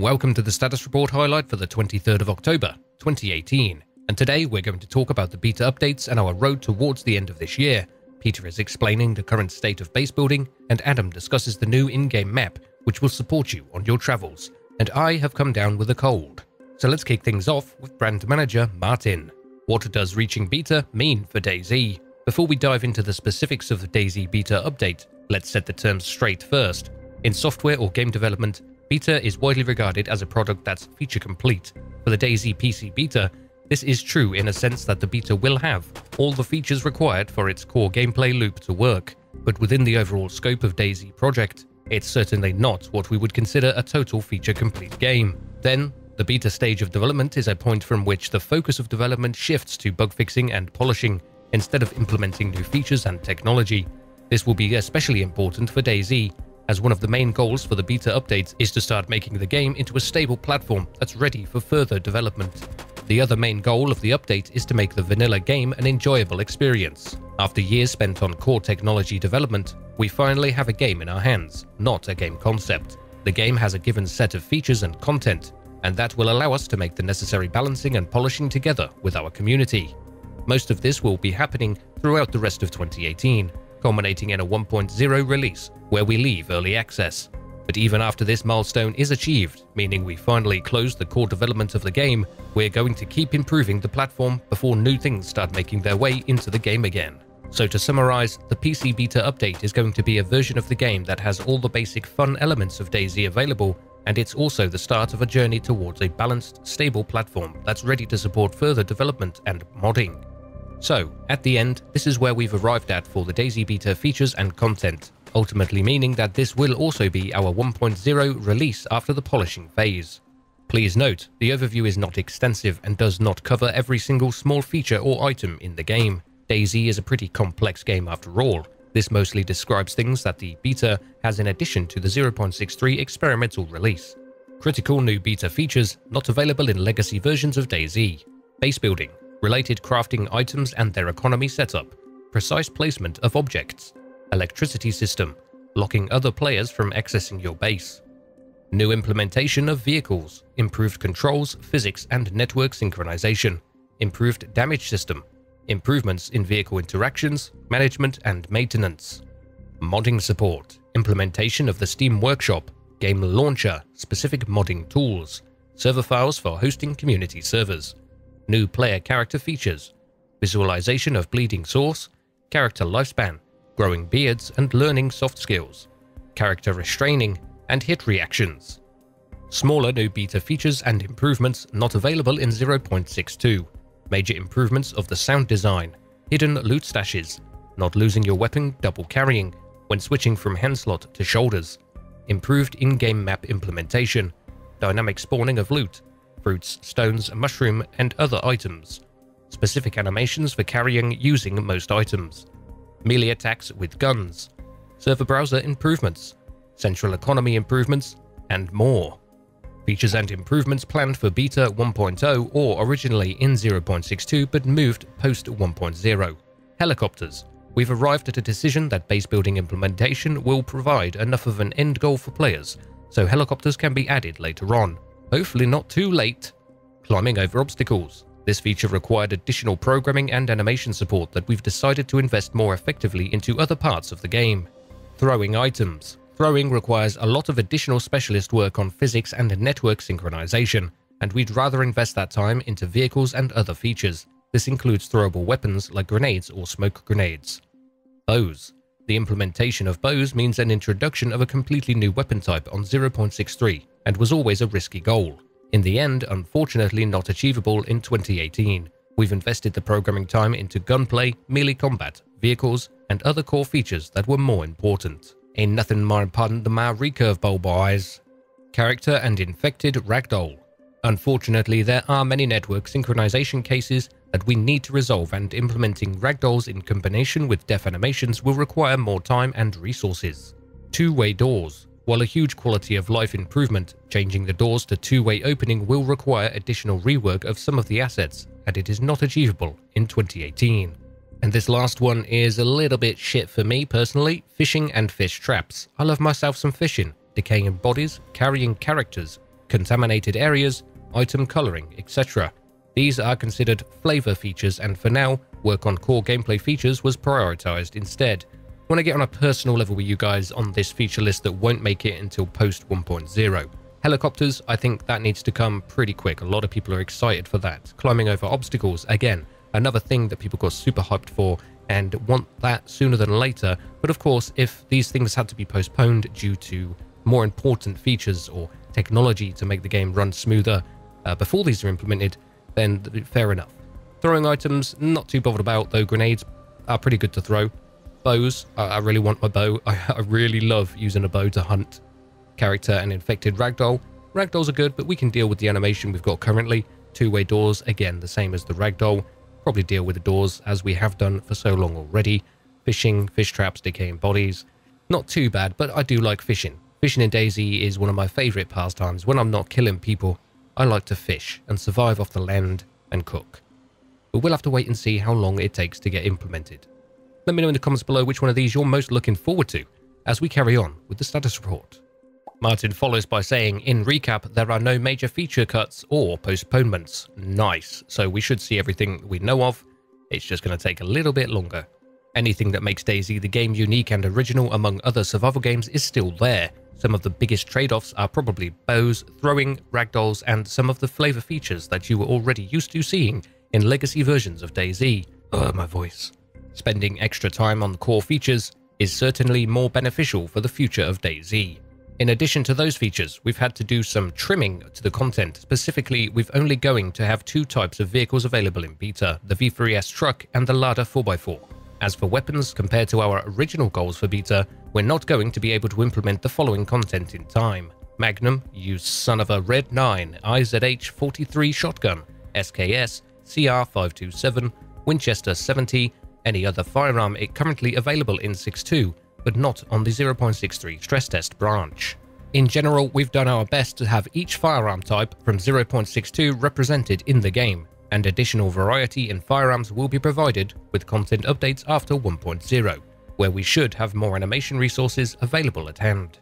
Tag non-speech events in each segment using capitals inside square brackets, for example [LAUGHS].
Welcome to the status report highlight for the 23rd of October, 2018. And today we're going to talk about the beta updates and our road towards the end of this year. Peter is explaining the current state of base building, and Adam discusses the new in-game map, which will support you on your travels. And I have come down with a cold. So let's kick things off with brand manager Martin. What does reaching beta mean for DayZ? Before we dive into the specifics of the DayZ beta update, let's set the terms straight first. In software or game development, Beta is widely regarded as a product that's feature complete. For the DayZ PC Beta, this is true in a sense that the beta will have all the features required for its core gameplay loop to work, but within the overall scope of DayZ project, it's certainly not what we would consider a total feature complete game. Then, the beta stage of development is a point from which the focus of development shifts to bug fixing and polishing, instead of implementing new features and technology. This will be especially important for DayZ, as one of the main goals for the beta updates is to start making the game into a stable platform that's ready for further development. The other main goal of the update is to make the vanilla game an enjoyable experience. After years spent on core technology development, we finally have a game in our hands, not a game concept. The game has a given set of features and content, and that will allow us to make the necessary balancing and polishing together with our community. Most of this will be happening throughout the rest of 2018, culminating in a 1.0 release where we leave early access. But even after this milestone is achieved, meaning we finally close the core development of the game, we're going to keep improving the platform before new things start making their way into the game again. So to summarize, the PC Beta update is going to be a version of the game that has all the basic fun elements of DayZ available, and it's also the start of a journey towards a balanced, stable platform that's ready to support further development and modding. So, at the end, this is where we've arrived at for the DayZ Beta features and content, ultimately meaning that this will also be our 1.0 release after the polishing phase. Please note, the overview is not extensive and does not cover every single small feature or item in the game. DayZ is a pretty complex game after all. This mostly describes things that the beta has in addition to the 0.63 experimental release. Critical new beta features not available in legacy versions of DayZ. Base building, related crafting items and their economy setup, precise placement of objects, electricity system, blocking other players from accessing your base. New implementation of vehicles, improved controls, physics and network synchronization, improved damage system, improvements in vehicle interactions, management and maintenance. Modding support, implementation of the Steam Workshop, game launcher, specific modding tools, server files for hosting community servers, new player character features, visualization of bleeding source, character lifespan, growing beards and learning soft skills, character restraining, and hit reactions. Smaller new beta features and improvements not available in 0.62, major improvements of the sound design, hidden loot stashes, not losing your weapon double carrying when switching from hand slot to shoulders, improved in-game map implementation, dynamic spawning of loot, fruits, stones, mushroom, and other items. Specific animations for carrying using most items. Melee attacks with guns. Server browser improvements. Central economy improvements, and more. Features and improvements planned for Beta 1.0 or originally in 0.62 but moved post 1.0. Helicopters. We've arrived at a decision that base building implementation will provide enough of an end goal for players, so helicopters can be added later on hopefully not too late, climbing over obstacles. This feature required additional programming and animation support that we've decided to invest more effectively into other parts of the game. Throwing items. Throwing requires a lot of additional specialist work on physics and network synchronization, and we'd rather invest that time into vehicles and other features. This includes throwable weapons like grenades or smoke grenades. Bows. The implementation of bows means an introduction of a completely new weapon type on 0.63, and was always a risky goal. In the end, unfortunately not achievable in 2018. We've invested the programming time into gunplay, melee combat, vehicles, and other core features that were more important. Ain't nothing more important than my recurve bow boys. Character and infected ragdoll. Unfortunately, there are many network synchronization cases that we need to resolve and implementing ragdolls in combination with death animations will require more time and resources. Two-way doors. While a huge quality of life improvement, changing the doors to two-way opening will require additional rework of some of the assets, and it is not achievable in 2018. And this last one is a little bit shit for me personally, fishing and fish traps. I love myself some fishing, decaying bodies, carrying characters, contaminated areas, item coloring, etc. These are considered flavor features and for now, work on core gameplay features was prioritized instead. I want to get on a personal level with you guys on this feature list that won't make it until post 1.0. Helicopters, I think that needs to come pretty quick. A lot of people are excited for that. Climbing over obstacles, again, another thing that people got super hyped for and want that sooner than later. But of course, if these things had to be postponed due to more important features or technology to make the game run smoother uh, before these are implemented, then fair enough. Throwing items, not too bothered about, though grenades are pretty good to throw. Bows, I, I really want my bow. [LAUGHS] I, I, really love using a bow to hunt character and infected ragdoll. Ragdolls are good, but we can deal with the animation we've got currently. Two-way doors, again, the same as the ragdoll. Probably deal with the doors as we have done for so long already. Fishing, fish traps, decaying bodies. Not too bad, but I do like fishing. Fishing in DayZ is one of my favourite pastimes. When I'm not killing people, I like to fish and survive off the land and cook. But we'll have to wait and see how long it takes to get implemented. Let me know in the comments below which one of these you're most looking forward to as we carry on with the status report. Martin follows by saying, in recap, there are no major feature cuts or postponements. Nice. So we should see everything we know of. It's just going to take a little bit longer. Anything that makes DayZ the game unique and original among other survival games is still there. Some of the biggest trade-offs are probably bows, throwing, ragdolls, and some of the flavor features that you were already used to seeing in legacy versions of DayZ. Ugh, my voice. Spending extra time on core features is certainly more beneficial for the future of DayZ. In addition to those features, we've had to do some trimming to the content. Specifically, we've only going to have two types of vehicles available in beta, the V3S truck and the Lada 4x4. As for weapons, compared to our original goals for beta, we're not going to be able to implement the following content in time. Magnum, use son of a Red 9, IZH 43 shotgun, SKS, CR 527, Winchester 70, any other firearm it currently available in 6.2, but not on the 0.63 stress test branch. In general, we've done our best to have each firearm type from 0.62 represented in the game, and additional variety in firearms will be provided with content updates after 1.0, where we should have more animation resources available at hand.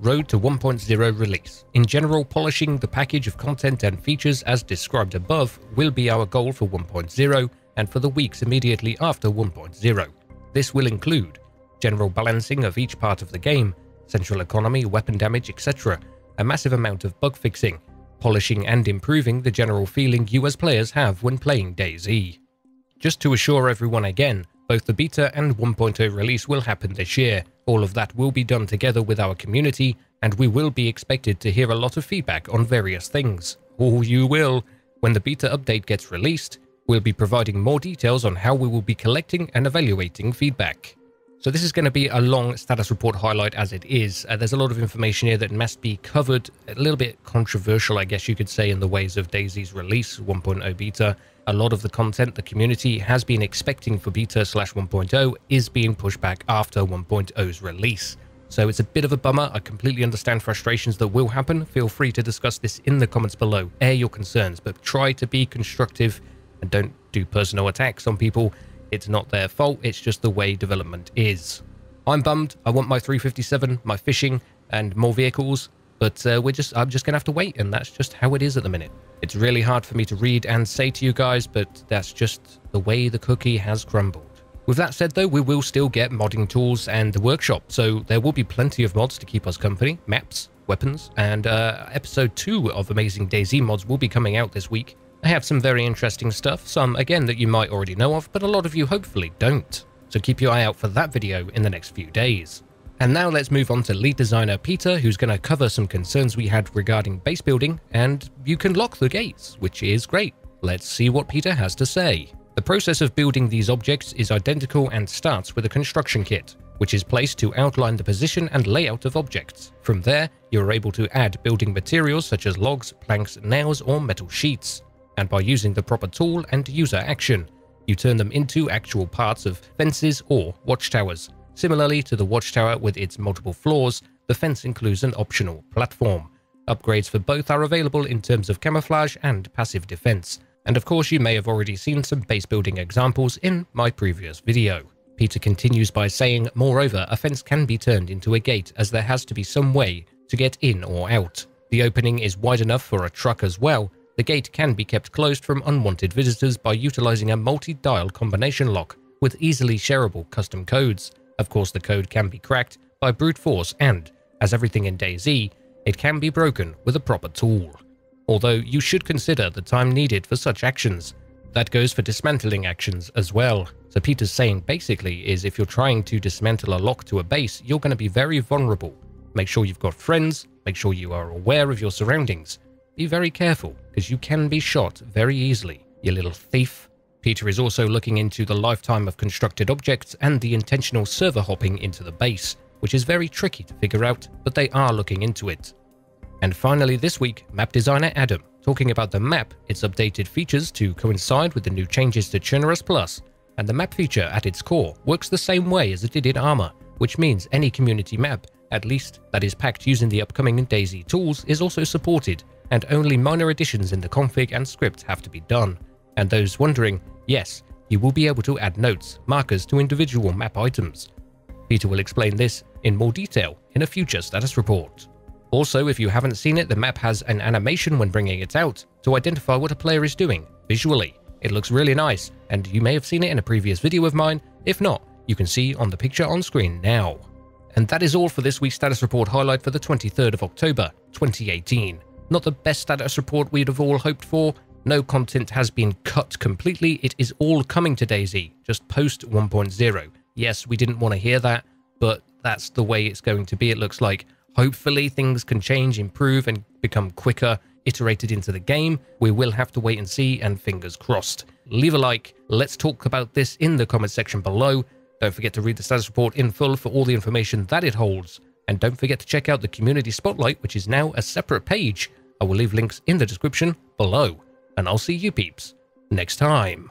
Road to 1.0 release. In general, polishing the package of content and features as described above will be our goal for 1.0 and for the weeks immediately after 1.0. This will include general balancing of each part of the game, central economy, weapon damage, etc., a massive amount of bug fixing, polishing and improving the general feeling you as players have when playing DayZ. Just to assure everyone again, both the beta and 1.0 release will happen this year. All of that will be done together with our community, and we will be expected to hear a lot of feedback on various things. Oh, you will. When the beta update gets released, we'll be providing more details on how we will be collecting and evaluating feedback. So this is going to be a long status report highlight as it is. Uh, there's a lot of information here that must be covered, a little bit controversial, I guess you could say, in the ways of DayZ's release 1.0 beta. A lot of the content the community has been expecting for beta slash 1.0 is being pushed back after 1.0's release. So it's a bit of a bummer. I completely understand frustrations that will happen. Feel free to discuss this in the comments below. Air your concerns, but try to be constructive and don't do personal attacks on people it's not their fault, it's just the way development is. I'm bummed. I want my 357, my fishing, and more vehicles, but uh, we're just I'm just gonna have to wait, and that's just how it is at the minute. It's really hard for me to read and say to you guys, but that's just the way the cookie has crumbled. With that said though, we will still get modding tools and the workshop, so there will be plenty of mods to keep us company, maps, weapons, and uh, episode 2 of Amazing DayZ mods will be coming out this week, I have some very interesting stuff, some again that you might already know of, but a lot of you hopefully don't. So keep your eye out for that video in the next few days. And now let's move on to lead designer Peter, who's going to cover some concerns we had regarding base building, and you can lock the gates, which is great. Let's see what Peter has to say. The process of building these objects is identical and starts with a construction kit, which is placed to outline the position and layout of objects. From there, you are able to add building materials such as logs, planks, nails, or metal sheets and by using the proper tool and user action, you turn them into actual parts of fences or watchtowers. Similarly to the watchtower with its multiple floors, the fence includes an optional platform. Upgrades for both are available in terms of camouflage and passive defense. And of course you may have already seen some base building examples in my previous video. Peter continues by saying, moreover, a fence can be turned into a gate as there has to be some way to get in or out. The opening is wide enough for a truck as well. The gate can be kept closed from unwanted visitors by utilizing a multi-dial combination lock with easily shareable custom codes. Of course, the code can be cracked by brute force and, as everything in DayZ, it can be broken with a proper tool. Although you should consider the time needed for such actions. That goes for dismantling actions as well. So Peter's saying basically is if you're trying to dismantle a lock to a base, you're going to be very vulnerable. Make sure you've got friends, make sure you are aware of your surroundings. Be very careful, because you can be shot very easily, you little thief. Peter is also looking into the lifetime of constructed objects and the intentional server hopping into the base, which is very tricky to figure out, but they are looking into it. And finally this week, map designer Adam, talking about the map, its updated features to coincide with the new changes to Chernarus Plus, and the map feature at its core works the same way as it did in Arma, which means any community map, at least that is packed using the upcoming DayZ tools, is also supported, and only minor additions in the config and script have to be done. And those wondering, yes, you will be able to add notes, markers to individual map items. Peter will explain this in more detail in a future status report. Also, if you haven't seen it, the map has an animation when bringing it out to identify what a player is doing visually. It looks really nice, and you may have seen it in a previous video of mine. If not, you can see on the picture on screen now. And that is all for this week's status report highlight for the 23rd of October, 2018. Not the best status report we'd have all hoped for. No content has been cut completely. It is all coming to DayZ, just post 1.0. Yes, we didn't want to hear that, but that's the way it's going to be, it looks like. Hopefully things can change, improve, and become quicker, iterated into the game. We will have to wait and see, and fingers crossed. Leave a like, let's talk about this in the comment section below. Don't forget to read the status report in full for all the information that it holds. And don't forget to check out the Community Spotlight, which is now a separate page. I will leave links in the description below. And I'll see you peeps next time.